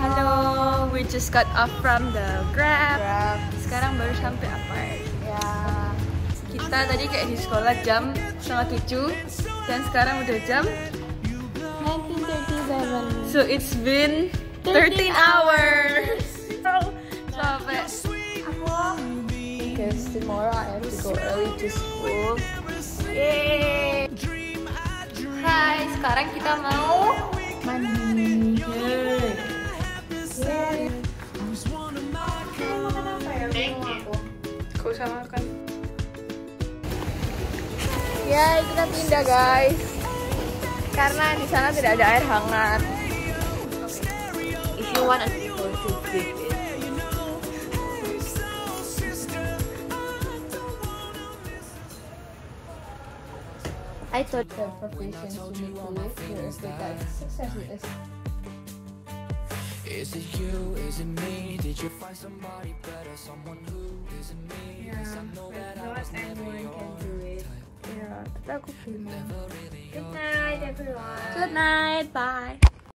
Hello, we just got off from the Grab. Grab. Sekarang baru sampai apart. Ya. Kita tadi kayak di sekolah jam setengah tujuh dan sekarang udah jam 19.37. So it's been 13, hours. so capek. Aku because tomorrow I have to go early to school. Yay! Hai, sekarang kita mau Aku. Kau usah makan. Ya, kita pindah guys. Karena di sana tidak ada air hangat. If you want to go to visit. I thought the profession to to live here is that success is Is it you? Is it me? Did you find somebody better? Someone who isn't me? 'Cause I know that I was never your Ya, tapi aku belum. never really Good night everyone. Good night, bye.